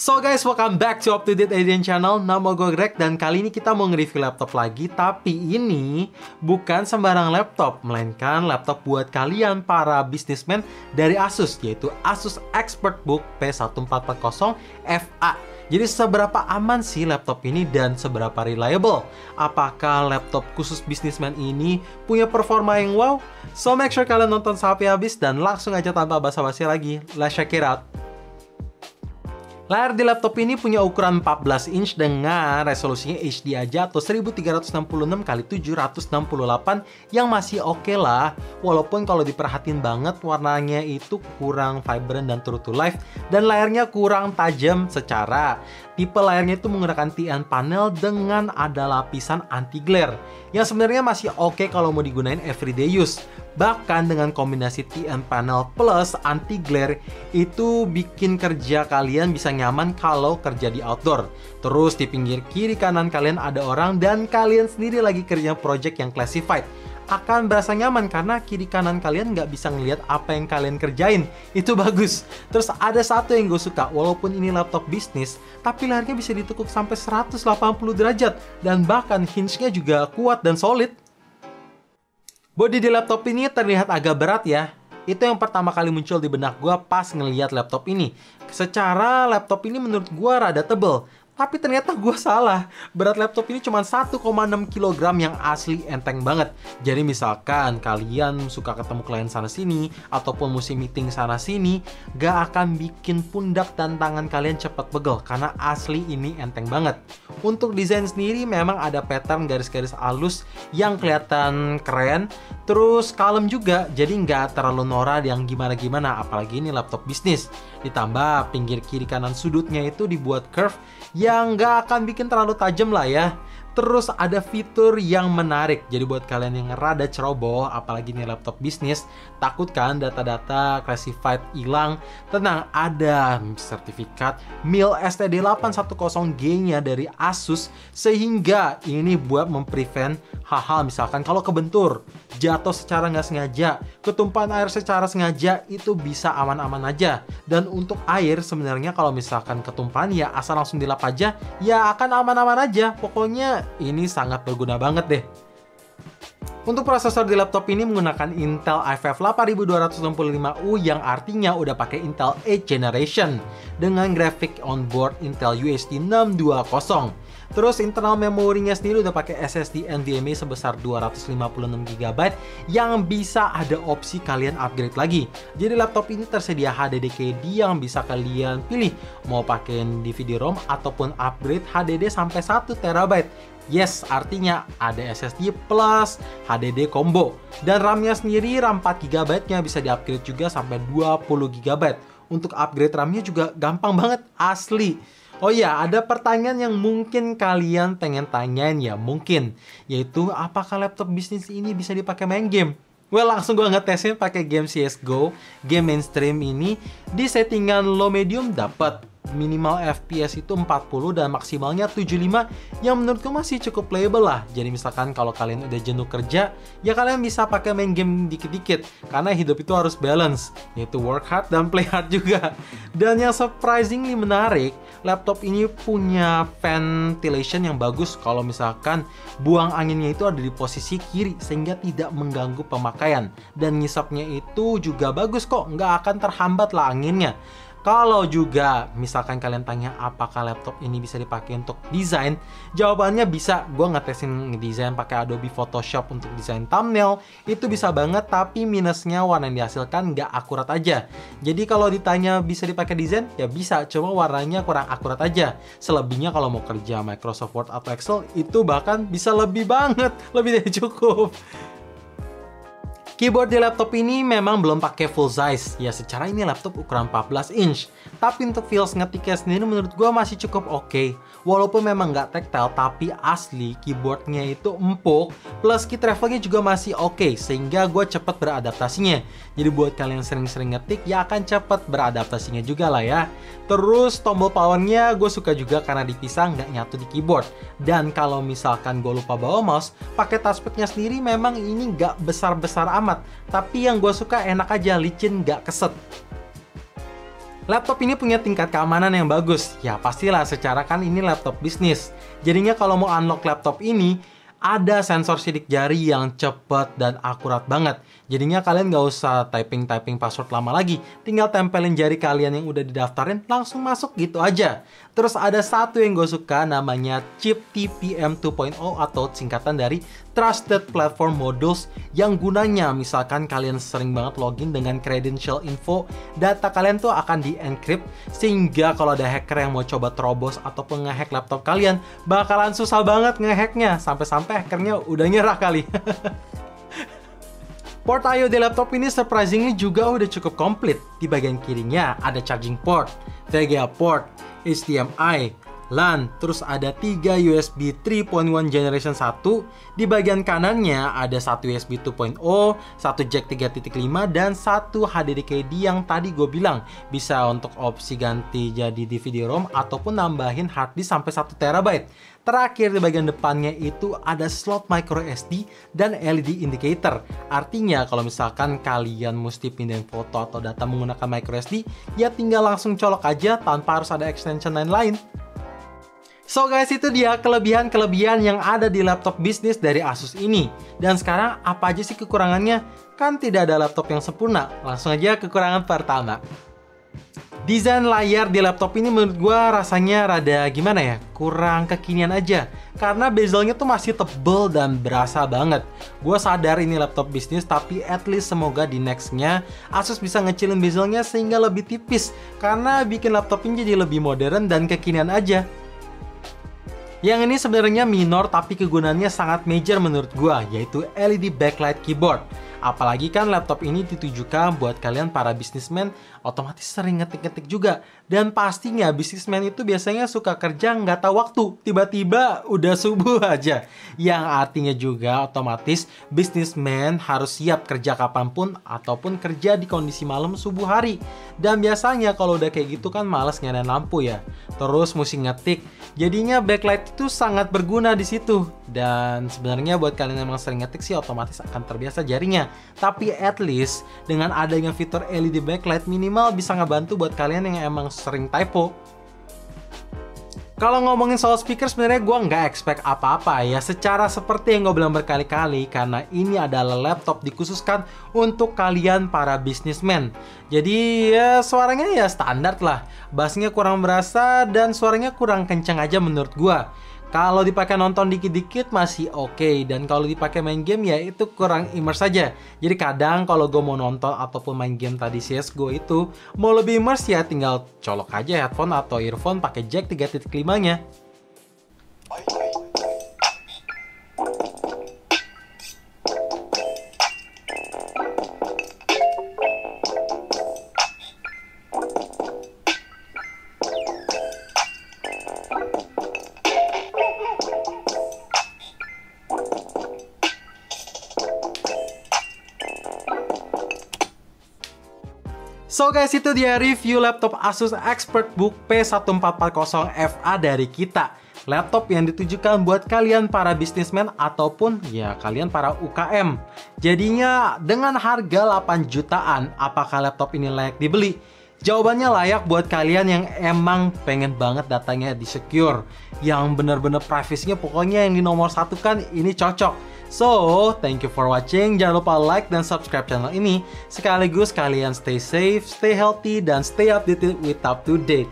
So guys, welcome back to Up to Date Adrian Channel. Nama gue Greg dan kali ini kita mau nge-review laptop lagi. Tapi ini bukan sembarang laptop, melainkan laptop buat kalian para bisnismen dari Asus, yaitu Asus ExpertBook P1440 FA. Jadi seberapa aman sih laptop ini dan seberapa reliable? Apakah laptop khusus bisnismen ini punya performa yang wow? So make sure kalian nonton sampai habis dan langsung aja tanpa basa-basi lagi. Let's check it out. Layar di laptop ini punya ukuran 14 inch dengan resolusinya HD aja atau 1366 x 768 yang masih oke okay lah. Walaupun kalau diperhatiin banget warnanya itu kurang vibrant dan true to life dan layarnya kurang tajam secara tipe layarnya itu menggunakan TN panel dengan ada lapisan anti glare yang sebenarnya masih oke okay kalau mau digunain everyday use. Bahkan dengan kombinasi TN panel plus anti glare itu bikin kerja kalian bisa nyaman kalau kerja di outdoor. Terus di pinggir kiri kanan kalian ada orang dan kalian sendiri lagi kerja project yang classified akan berasa nyaman karena kiri kanan kalian nggak bisa ngelihat apa yang kalian kerjain. Itu bagus. Terus ada satu yang gue suka, walaupun ini laptop bisnis, tapi layarnya bisa ditekuk sampai 180 derajat dan bahkan hinge-nya juga kuat dan solid. Body di laptop ini terlihat agak berat ya. Itu yang pertama kali muncul di benak gue pas ngeliat laptop ini. Secara laptop ini menurut gue rada tebel, tapi ternyata gue salah. Berat laptop ini cuma 1,6 kg yang asli enteng banget. Jadi misalkan kalian suka ketemu klien sana sini ataupun musim meeting sana sini, gak akan bikin pundak dan tangan kalian cepat pegel karena asli ini enteng banget. Untuk desain sendiri memang ada pattern garis-garis halus yang kelihatan keren, terus kalem juga, jadi nggak terlalu norak yang gimana-gimana, apalagi ini laptop bisnis. Ditambah pinggir kiri kanan sudutnya itu dibuat curve yang nggak akan bikin terlalu tajam lah ya. Terus ada fitur yang menarik. Jadi buat kalian yang rada ceroboh, apalagi ini laptop bisnis, takut kan data-data classified hilang? Tenang, ada sertifikat MIL STD810G-nya dari Asus sehingga ini buat memprevent hal-hal misalkan kalau kebentur, jatuh secara nggak sengaja, ketumpahan air secara sengaja itu bisa aman-aman aja. Dan untuk air sebenarnya kalau misalkan ketumpahan ya asal langsung dilap aja, ya akan aman-aman aja. Pokoknya ini sangat berguna banget deh. Untuk prosesor di laptop ini menggunakan Intel i5 8265U yang artinya udah pakai Intel 8 generation dengan grafik onboard Intel UHD 620. Terus internal memorinya sendiri udah pakai SSD NVMe sebesar 256GB yang bisa ada opsi kalian upgrade lagi. Jadi laptop ini tersedia HDD KD yang bisa kalian pilih mau pakai DVD-ROM ataupun upgrade HDD sampai 1TB. Yes, artinya ada SSD plus HDD combo. Dan RAM-nya sendiri RAM 4GB nya bisa di-upgrade juga sampai 20GB. Untuk upgrade RAM-nya juga gampang banget, asli. Oh iya, ada pertanyaan yang mungkin kalian pengen tanyain ya, mungkin. Yaitu, apakah laptop bisnis ini bisa dipakai main game? Well, langsung gue ngetesin pakai game CSGO, game mainstream ini di settingan low medium dapat minimal FPS itu 40 dan maksimalnya 75 yang menurutku masih cukup playable lah. Jadi misalkan kalau kalian udah jenuh kerja, ya kalian bisa pakai main game dikit-dikit karena hidup itu harus balance, yaitu work hard dan play hard juga. Dan yang surprisingly menarik, laptop ini punya ventilation yang bagus kalau misalkan buang anginnya itu ada di posisi kiri sehingga tidak mengganggu pemakaian. Dan ngisapnya itu juga bagus kok, nggak akan terhambat lah anginnya. Kalau juga misalkan kalian tanya apakah laptop ini bisa dipakai untuk desain, jawabannya bisa. Gue ngetesin ngedesain pakai Adobe Photoshop untuk desain thumbnail, itu bisa banget tapi minusnya warna yang dihasilkan nggak akurat aja. Jadi kalau ditanya bisa dipakai desain, ya bisa, cuma warnanya kurang akurat aja. Selebihnya kalau mau kerja Microsoft Word atau Excel, itu bahkan bisa lebih banget, lebih dari cukup. Keyboard di laptop ini memang belum pakai full size, ya secara ini laptop ukuran 14 inch. Tapi untuk feels ngetiknya sendiri menurut gue masih cukup oke. Okay. Walaupun memang nggak tactile, tapi asli keyboardnya itu empuk, plus key travelnya juga masih oke, okay, sehingga gue cepet beradaptasinya. Jadi buat kalian yang sering-sering ngetik, ya akan cepet beradaptasinya juga lah ya. Terus tombol powernya gue suka juga karena dipisah nggak nyatu di keyboard. Dan kalau misalkan gue lupa bawa mouse, pakai touchpadnya sendiri memang ini nggak besar-besar amat amat. Tapi yang gue suka enak aja, licin gak keset. Laptop ini punya tingkat keamanan yang bagus. Ya pastilah secara kan ini laptop bisnis. Jadinya kalau mau unlock laptop ini, ada sensor sidik jari yang cepat dan akurat banget. Jadinya kalian nggak usah typing-typing password lama lagi. Tinggal tempelin jari kalian yang udah didaftarin, langsung masuk gitu aja. Terus ada satu yang gue suka namanya chip TPM 2.0 atau singkatan dari Trusted Platform Modules yang gunanya misalkan kalian sering banget login dengan credential info, data kalian tuh akan di-encrypt sehingga kalau ada hacker yang mau coba terobos ataupun ngehack laptop kalian, bakalan susah banget ngehacknya sampai-sampai hackernya udah nyerah kali. Port I.O. di laptop ini surprisingly juga udah cukup komplit. Di bagian kirinya ada charging port, VGA port, HDMI, LAN, terus ada 3 USB 3.1 generation 1, di bagian kanannya ada satu USB 2.0, satu jack 3.5 dan satu HDD-KD yang tadi gue bilang bisa untuk opsi ganti jadi DVD-ROM ataupun nambahin hard disk sampai 1 TB. Terakhir di bagian depannya itu ada slot micro SD dan LED indicator. Artinya kalau misalkan kalian mesti pindahin foto atau data menggunakan micro SD, ya tinggal langsung colok aja tanpa harus ada extension lain-lain. So guys, itu dia kelebihan-kelebihan yang ada di laptop bisnis dari Asus ini. Dan sekarang apa aja sih kekurangannya? Kan tidak ada laptop yang sempurna. Langsung aja kekurangan pertama. Desain layar di laptop ini menurut gue rasanya rada gimana ya, kurang kekinian aja. Karena bezelnya tuh masih tebel dan berasa banget. Gue sadar ini laptop bisnis, tapi at least semoga di nextnya Asus bisa ngecilin bezelnya sehingga lebih tipis. Karena bikin laptop ini jadi lebih modern dan kekinian aja. Yang ini sebenarnya minor tapi kegunaannya sangat major menurut gua, yaitu LED backlight keyboard. Apalagi kan laptop ini ditujukan buat kalian para bisnismen otomatis sering ngetik-ngetik juga. Dan pastinya bisnismen itu biasanya suka kerja nggak tahu waktu. Tiba-tiba udah subuh aja. Yang artinya juga otomatis bisnismen harus siap kerja kapan pun ataupun kerja di kondisi malam subuh hari. Dan biasanya kalau udah kayak gitu kan males nyalain lampu ya. Terus mesti ngetik. Jadinya backlight itu sangat berguna di situ. Dan sebenarnya buat kalian yang emang sering ngetik sih otomatis akan terbiasa jarinya. Tapi at least dengan adanya fitur LED backlight minimal bisa ngebantu buat kalian yang emang sering typo. Kalau ngomongin soal speaker sebenarnya gue nggak expect apa-apa ya secara seperti yang gue bilang berkali-kali karena ini adalah laptop dikhususkan untuk kalian para bisnismen. Jadi ya suaranya ya standar lah, bassnya kurang berasa dan suaranya kurang kencang aja menurut gue. Kalau dipakai nonton dikit-dikit masih oke okay. dan kalau dipakai main game ya itu kurang immerse saja. Jadi kadang kalau gue mau nonton ataupun main game tadi CSGO itu mau lebih immerse ya tinggal colok aja headphone atau earphone pakai jack 3.5-nya. So guys, itu dia review laptop Asus ExpertBook P1440FA dari kita. Laptop yang ditujukan buat kalian para bisnismen ataupun ya kalian para UKM. Jadinya dengan harga 8 jutaan, apakah laptop ini layak dibeli? Jawabannya layak buat kalian yang emang pengen banget datanya di secure. Yang bener-bener privasinya pokoknya yang di nomor satu kan ini cocok. So, thank you for watching. Jangan lupa like dan subscribe channel ini. Sekaligus kalian stay safe, stay healthy, dan stay updated with up to date.